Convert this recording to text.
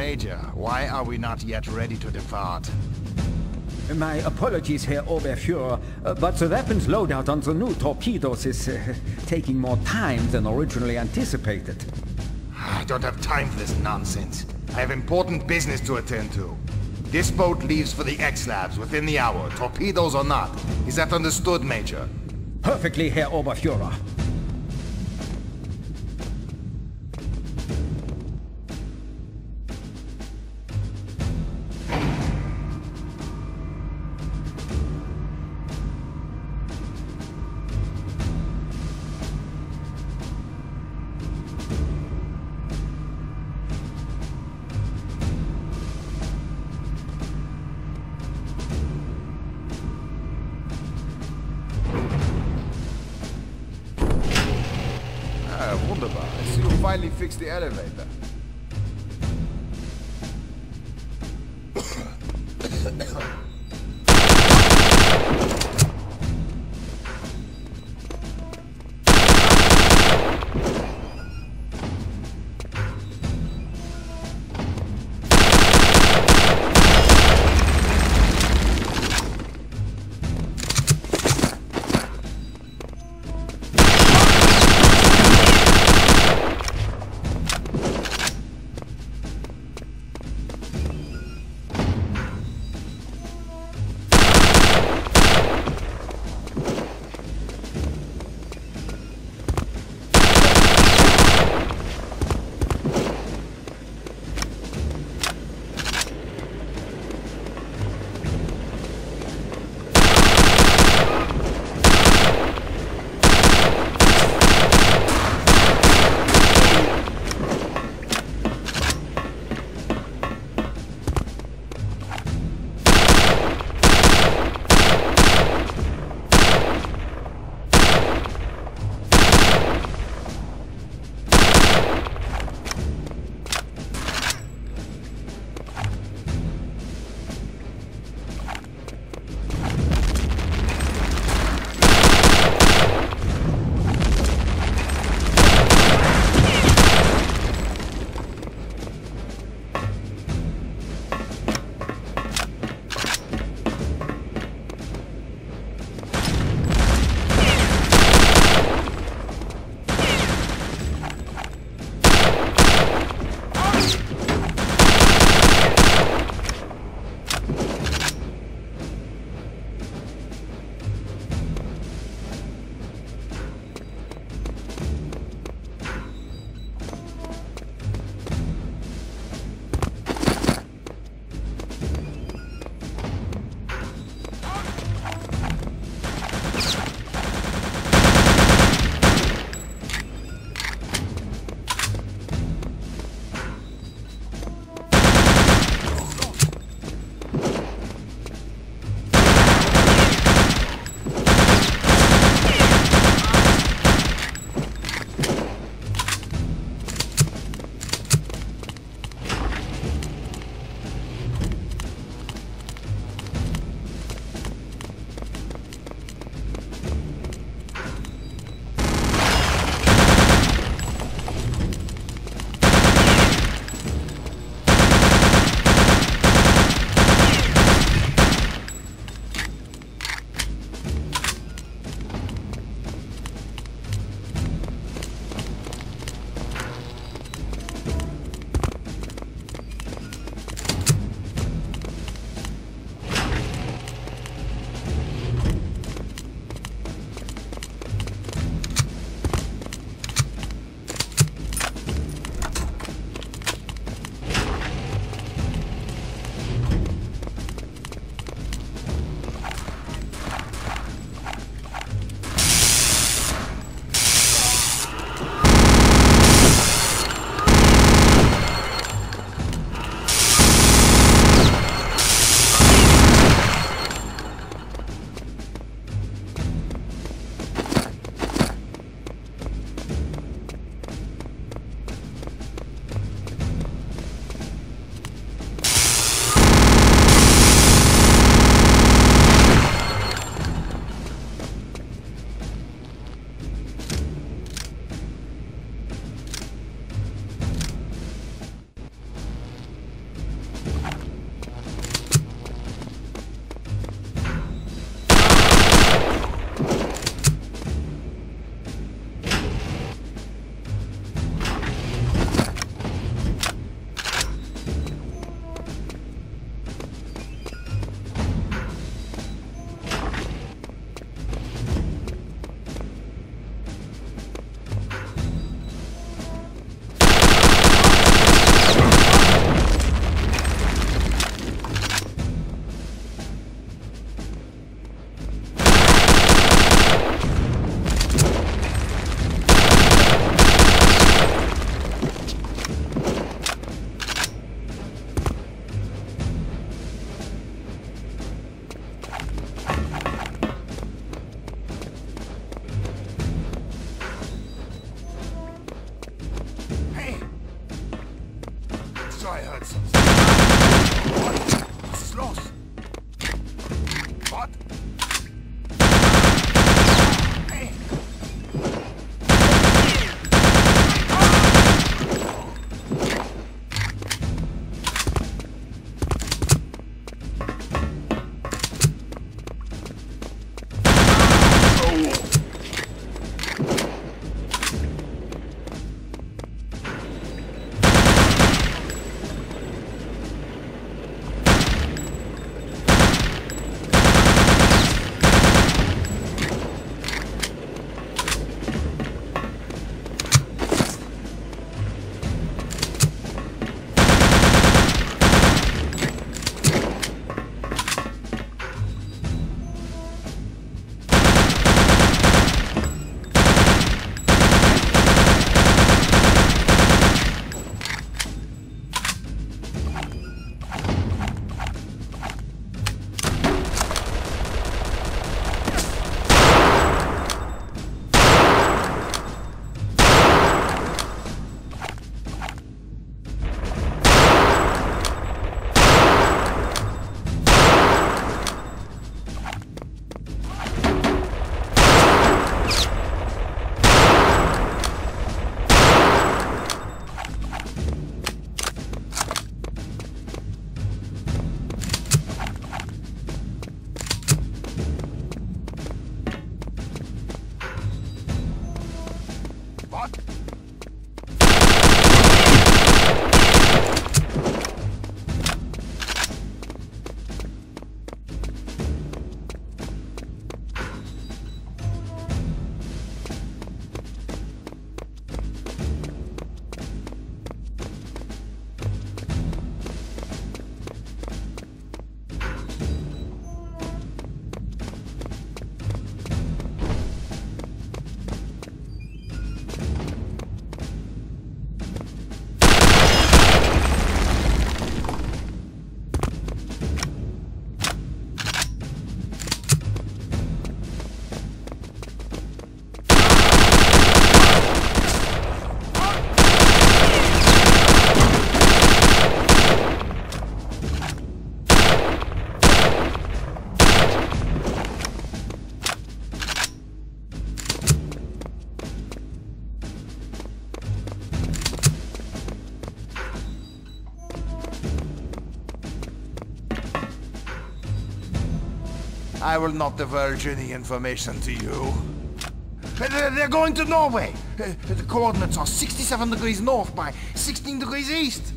Major, why are we not yet ready to depart? My apologies, Herr Oberfuhrer, uh, but the weapons loadout on the new torpedoes is uh, taking more time than originally anticipated. I don't have time for this nonsense. I have important business to attend to. This boat leaves for the X-Labs within the hour, torpedoes or not. Is that understood, Major? Perfectly, Herr Oberfuhrer. finally fix the elevator. I heard something. fuck? I will not divulge any information to you. They're going to Norway. The coordinates are 67 degrees north by 16 degrees east.